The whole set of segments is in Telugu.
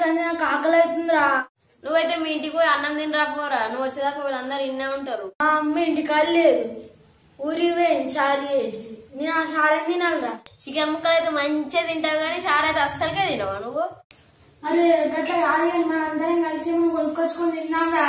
సంది నాకు ఆకలి అవుతుందిరా నువ్వైతే మీ ఇంటికి పోయి అన్నం తిని రాపోరా నువ్వు వచ్చేదాకా వీళ్ళందరూ ఇన్నే ఉంటారు. మా అమ్మ ఇంటికాడ లేదు ఊరికి పోయింది సారీ చేసి. నేను ఆ సారీ తినాలిరా? చికెన్ ముక్కలు అయితే మంచిగా తింటావు కానీ సార్ అయితే అస్సలుకే తినవా నువ్వు? అరే గట్లా కాదు కానీ మనందరం కలిసి మనం కొనుక్కొచ్చుకొని తిన్నాంరా.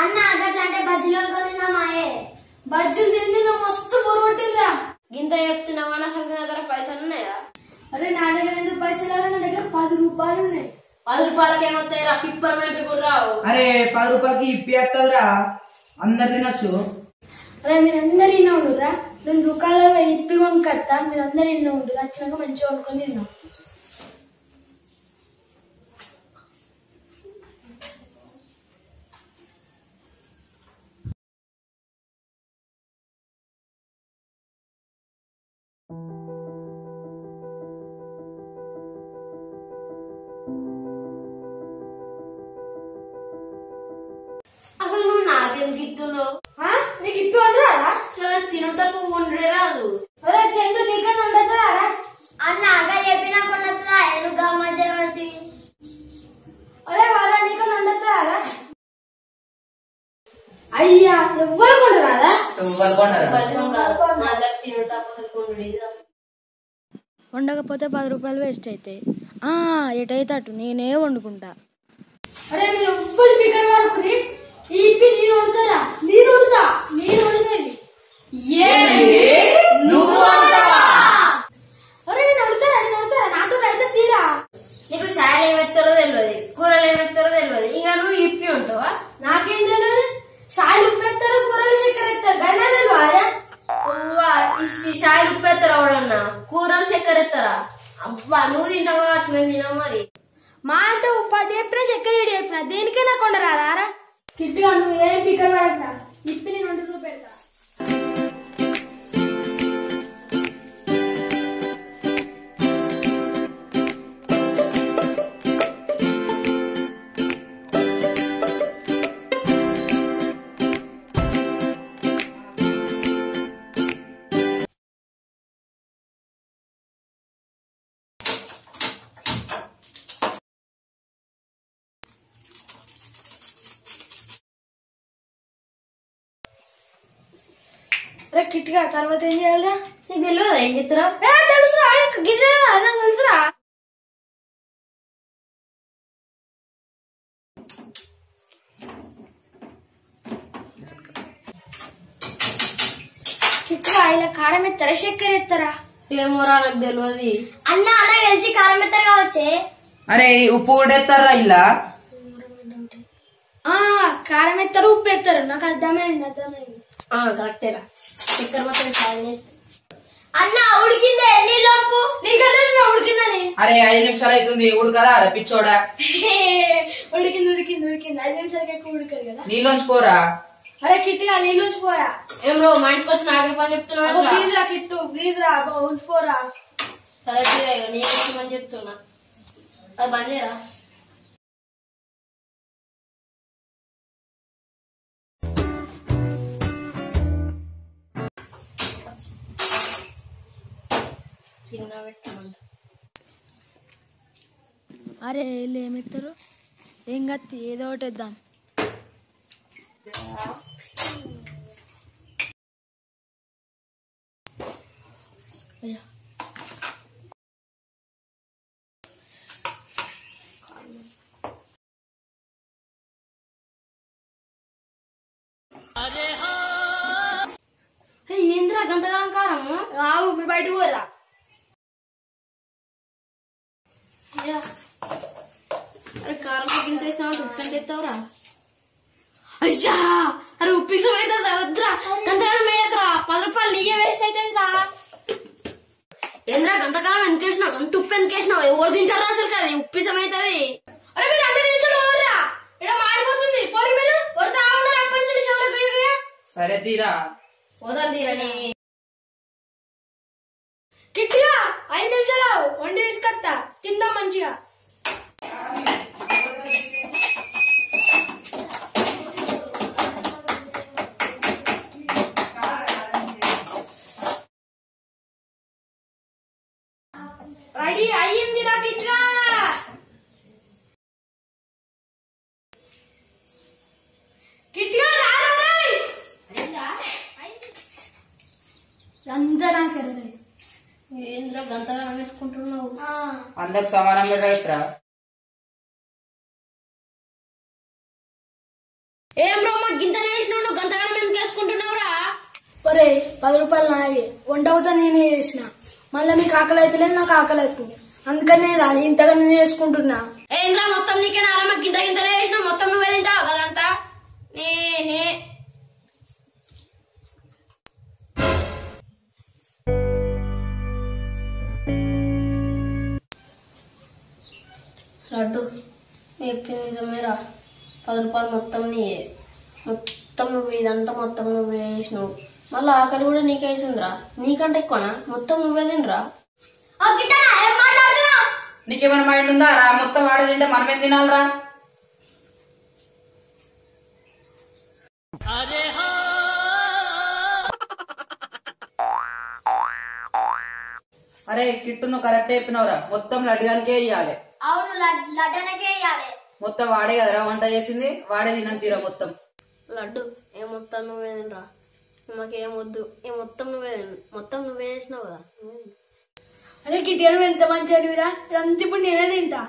అన్న గట్లా అంటే బజ్జీలో కొనిందామాయే బజ్జీలు తింది మేము మస్తు పొరగొట్టిందిరా గింత చెప్తున్నావు కానీ అసలు నీ దగ్గర పైసలు ఉన్నాయా? అరే నా దగ్గర ఎందుకు పైసలు? నా దగ్గర పది రూపాయలు ఉన్నాయి. పది రూపాయలకి ఏమొస్తాయి రా పిప్పర్మెంట్ కూడా రావు. అరే పది రూపాయలకి ఇప్పి వస్తుందిరా అందరు తినొచ్చు. అరే మీరందరూ ఇన్న ఉండురా నేను దుకాణంలో ఇప్పి కొనుక్కొస్తా మీరందరూ ఇన్న ఉండు వచ్చినాక మంచిగా వండుకొని తిందాం. ఆ? నీకు ఇప్పి తిను తప్ప వండే రాదు. అరే చందు నీకన్నా ఉండదురా అన్న అగ చెప్పినా కొన్నదా ఎనుక మధ్య పడుతుంది అరే వారా నీకన్నా ఉండదురా అయ్యా ఎవ్వరు తిను తప్ప అసలు వండకపోతే పది రూపాయలు వేస్ట్ అవుతాయి ఆ ఎటైతే అటు నేనే వండుకుంటా. అరే మీరు ఎవ్వరు పికర్ వాడుకుని ఇప్పి నేను వండుతారా నేను వండుతా. నేను వండుతాది నువ్వు నేను వండుతారా నేను వండుతారా నాటు అయితే తీరా? నీకు శారీ ఏమెత్తారో తెలియదు. కూరలు ఏమెత్తారో తెలియదు. ఇంకా నువ్వు ఇప్పి ఉంటావా నాకేం తెలియదు. సాయి ఉప్పెత్తారు కూరలు చక్కెర ఎత్తారు గన్నా తెలియదా షాయి ఉప్పేస్తారా ఎవడన్నా కూరలు చక్కెర ఎత్తారా అబ్బా నువ్వు తింటావు కావచ్చు మేము తినాం మరి. మా అంటే పది చెప్పినా చక్కెర చెప్పినా. దేనికే నాకు ఉండరాదా కిట్టుగా నువ్వు ఏం పిక్కలు పడకురా ఇప్పి నేను వండి చూపెడతా రే కిట్గా తర్వాత ఏం చేయాలి నీకు తెలియదు ఏం చెప్తారా తెలుసురా గిన్నె నాకు తెలుసురా. కిట్గా ఇలా కారం ఎత్తారా చక్కెర ఎత్తారా? ఏమోరా నాకు తెలియదు అన్న అన్న గెలిచి కారం ఎత్తారు కావచ్చే అరే ఉప్పు కూడా ఎత్తారా ఇలా? ఆ కారం ఎత్తారు ఉప్పు ఎత్తారు. నాకు అర్థమైంది అర్థమైంది. ఆ కరెక్టేరా చక్కెర మొత్తం చాలు అన్న ఉడికిందే నీలోపు నీకు తెలుసు ఉడికిందని? అరే ఐదు నిమిషాలు అవుతుంది ఉడకదా అరే పిచ్చోడా. ఉడికింది ఉడికింది ఉడికింది. ఐదు నిమిషాలకి ఎక్కువ ఉడకదు కదా. నీలోంచి పోరా. అరే కిట్టిగా నీళ్ళుంచి పోరా. ఏం రో మా ఇంటికి వచ్చి నాకే పని చెప్తున్నావు ప్లీజ్ రా. కిట్టు ప్లీజ్ రా ఉంచిపోరా సరే నీకు చెప్తున్నా. అది బంద్ చిన్న పెట్టమంట అరే వీళ్ళు ఏమెత్తారు? ఏం కత్తి ఏదో ఒకటి ఇద్దాం అరే ఏంద్రా గంతకాలం కారము ఆవు బయటకు పోరా. అరే కారం కింద వేసినావు ఉప్పు ఎంత ఎత్తావురా? అయ్యా అరే ఉప్పిసం అవుతుందా వద్దురా. గంతకాలం వేయకరా పది రూపాయలు నీకే వేస్ట్ అవుతుందిరా ఏంద్రా గంతకాలం ఎందుకు వేసినావు? అంత ఉప్పు ఎందుకు వేసినావు? ఎవరు తింటారా అసలు కదా ఉప్పిసం అవుతుంది అరే మీరు అందరి నిమిషాలు పోరా ఇక్కడ మాడిపోతుంది. పోరి మీరు వరద ఆవున్నారు అప్పటి నుంచి శివరకు పోయి సరే తీరా. పోదాం తీరని కిట్టిగా ఐదు నిమిషాలు వండి తీసుకొస్తా తిందాం మంచిగా రెడీ అయ్యింది రా కిట్టిగా అందరికి సమానంగా రైతురా ఏం రో మాకు గింతనే వేసినావు నువ్వు గంతగానం ఎందుకు వేసుకుంటున్నావురా? ఒరే పది రూపాయలు నాయి. వంట అవుతా నేనే చేసిన. మళ్ళీ మీకు ఆకలి అవుతలేదు నాకు ఆకలి అవుతుంది అందుకని నేను రా ఇంతగా నేను చేసుకుంటున్నా ఏంద్రా మొత్తం నీకే నారా గింత గింతనే వేసినావు మొత్తం నువ్వే తింటావు కదంతా నే లడ్డు. చెప్పింది నిజమేరా పది రూపాయలు మొత్తం నీయే. మొత్తం నువ్వు ఇదంతా మొత్తం నువ్వే వేసినావు మళ్ళీ ఆకలి కూడా నీకే అవుతుందిరా నీకంటే ఎక్కువనా? మొత్తం నువ్వే తినరా నీకేమైనా మైండ్ ఉందా? రా మొత్తం వాడే తింటే మనమేం తినాలరా? అరే కిట్టు నువ్వు కరెక్ట్ చెప్పినవురా. మొత్తం లడ్డుగానికే ఇయ్యాలి. మొత్తం వాడే కదరా వంట చేసింది? వాడే తినని తీరా మొత్తం. లడ్డు ఏ మొత్తం నువ్వే తినరా? మాకేం వద్దు. ఏ మొత్తం నువ్వే తిను మొత్తం నువ్వే వేసినావు కదా. నువ్వే. అరే కిటియన్ ఎంత మంచి అడివిరా ఇదంతా ఇప్పుడు నేనే తింటా.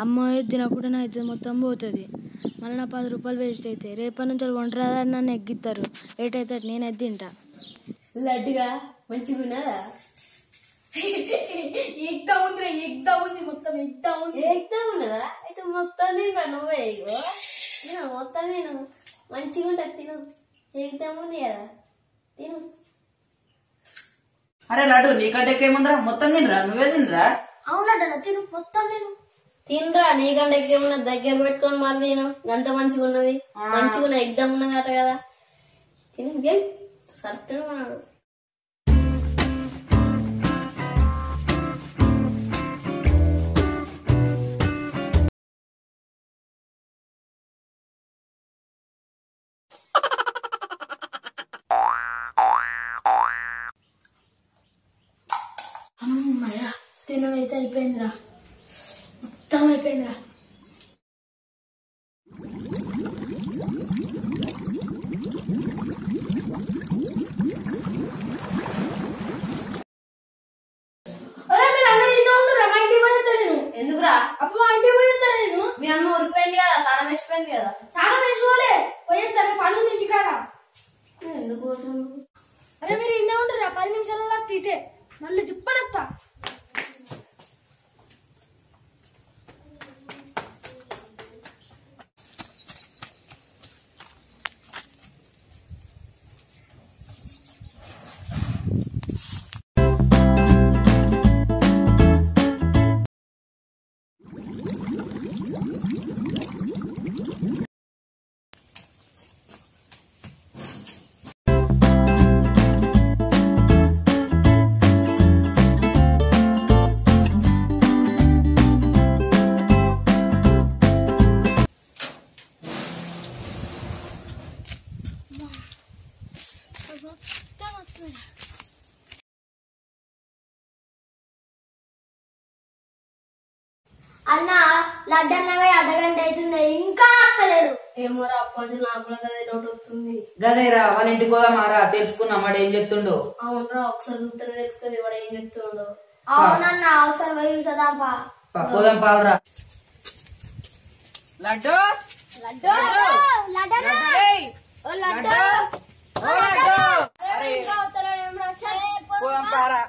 అమ్మ తినకుండా నా ఇజ్జత్ మొత్తం పోతుంది. మళ్ళీ నా పది రూపాయలు వేస్ట్ అవుతాయి రేపటి నుంచి వాళ్ళు వంట రాదని నన్ను ఎగ్గిస్తారు ఏటైతే నేను ఎద్ది తింటా. లడ్డుగా? మంచిగా ఉన్నదా? ఎగ్దా ఉంది ఎగ్దా ఉంది మొత్తం ఎగ్దా ఉంది. ఏకదం ఉన్నదా? అయితే మొత్తం తినరా నువ్వే ఇగో. మొత్తం తిను. మంచిగా ఉంటుంది తిను. ఏకదం ఉంది కదా. తిను. అరే లడ్డు నీకంటే ఎక్కువేముందిరా మొత్తం తినరా? నువ్వే తినరా? అవును తిను. మొత్తం తిను. తినరా నీకంటే ఎక్కువ దగ్గర పెట్టుకొని మరి తిను. గంత మంచిగా ఉన్నది. మంచిగా ఉన్న ఎగ్దమ్ ఉన్నది అట కదా. తిను గెల్ సర్తుడు మనడు. అమ్మయ్య తినడైతే అయిపోయిందిరా మొత్తం అయిపోయిందిరా అరే మీరు అందరూ ఇంట్లో ఉంటారా మా ఇంటికి పోయేస్తా నేను. ఎందుకురా? అప్పుడు మా ఇంటికి పోయేస్తా నేను. మీ అమ్మ ఉరిపోయింది కదా తాళం వేసిపోయింది కదా. చాలా వేసుకోలే పోయేస్తాను పని ఉంది ఇంటికాడ. నువ్వు ఎందుకు పోతున్నావు అరే మీరు ఇంట్లో ఉంటారా పది నిమిషాలలో తీటే మళ్ళీ చెప్పనత్తా అవుతుంది ఇంకా అక్కలేడు. ఏమోరా అప్పటి నాకు కూడా డౌట్ వస్తుంది. గదేరా వాళ్ళ ఇంటికి పోదామారా తెలుసుకున్నాం వాడు ఏం చెప్తుండో. అవునరా ఒకసారి చూస్తేనే తెలుస్తుంది వాడు ఏం చెప్తుండో. అవునన్న అవసరం పోయి చూసదాంపా. పా, పోదాం పావురా లడ్డు? లడ్డు అరే, పోదాం పారా.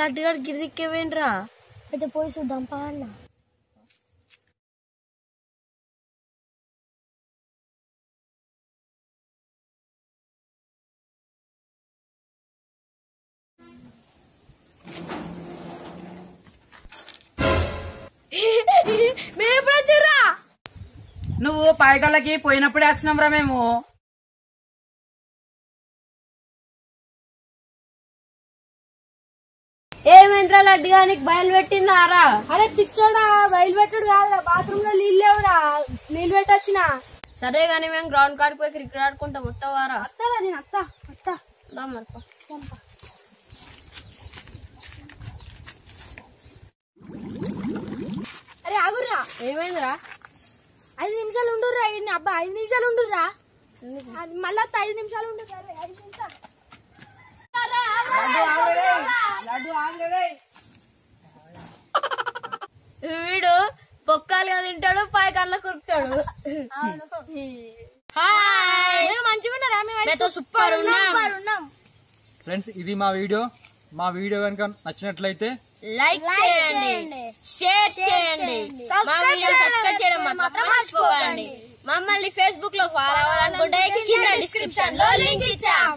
లడ్డుగాడు గిరిదిక్కేవేంట్రా అయితే పోయి చూద్దాం పా అన్న. మీరు ఎప్పుడు వచ్చారా నువ్వు పైకల్లకి పోయినప్పుడే వచ్చినాంరా మేము. ఏమేంట్రా లడ్డుగా నీకు బయలు పెట్టిందారా అరే పిచ్చోడా బయలు పెట్టుడు కాదురా బాత్రూమ్లో నీళ్ళు లేవురా నీళ్ళు పెట్టొచ్చిన. సరే గానీ మేము గ్రౌండ్ కాడికి పోయి క్రికెట్ ఆడుకుంటాం మొత్తం వారా అత్తరా నేను అత్త అత్త రా. అరే ఆగుర్రా. ఏమైందిరా? ఐదు నిమిషాలు ఉండుర్రా అబ్బా ఐదు నిమిషాలు ఉండుర్రా. మళ్ళా ఐదు నిమిషాలు అరే, ఐదు నిమిషాలు. వీడు బొక్కాలుగా తింటాడు పై కళ్ళ కురుకుతాడు మీరు మంచిగా ఉన్నారా? మేము మేతో సూపర్ ఉన్నాం. ఉన్నాం. ఫ్రెండ్స్ ఇది మా వీడియో. మా వీడియో కనుక నచ్చినట్లయితే లైక్ చేయండి. షేర్ చేయండి. మా వీడియో సబ్స్క్రైబ్ చేయడం మాత్రం మర్చిపోకండి. మమ్మల్ని ఫేస్బుక్లో ఫాలో అవ్వాలనుకుంటే కింద డిస్క్రిప్షన్లో లింక్ ఇచ్చాం.